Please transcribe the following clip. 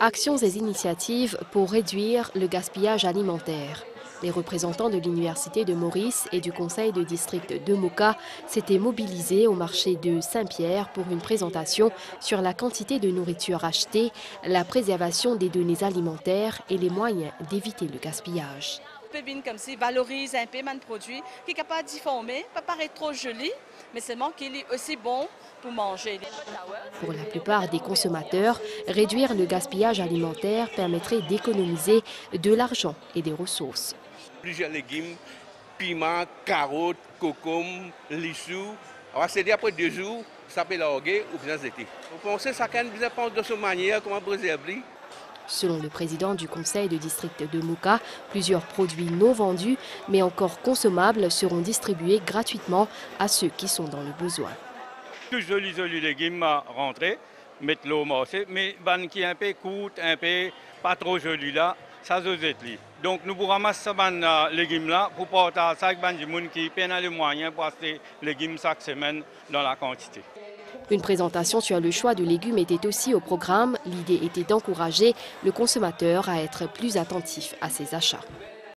Actions et initiatives pour réduire le gaspillage alimentaire. Les représentants de l'Université de Maurice et du Conseil de district de Moka s'étaient mobilisés au marché de Saint-Pierre pour une présentation sur la quantité de nourriture achetée, la préservation des données alimentaires et les moyens d'éviter le gaspillage peut venir comme ça, valorise un peu mon produit, qui est capable de former, pas paraître trop joli, mais seulement qu'il est aussi bon pour manger. Pour la plupart des consommateurs, réduire le gaspillage alimentaire permettrait d'économiser de l'argent et des ressources. Plusieurs légumes, piments, carottes, cocombes, lissous. C'est après deux jours, ça peut larguer ou bien zéter. Vous pensez que chacun pense de cette manière, comment préserver Selon le président du conseil de district de Mouka, plusieurs produits non vendus mais encore consommables seront distribués gratuitement à ceux qui sont dans le besoin. Tout joli, joli légumes à rentrer, mettre l'eau marché, mais ban qui un peu coûte, un peu pas trop joli là, ça se Donc nous pourrons ramasser ces légumes là pour porter à ça ban qui peine les moyens pour acheter légumes chaque semaine dans la quantité. Une présentation sur le choix de légumes était aussi au programme. L'idée était d'encourager le consommateur à être plus attentif à ses achats.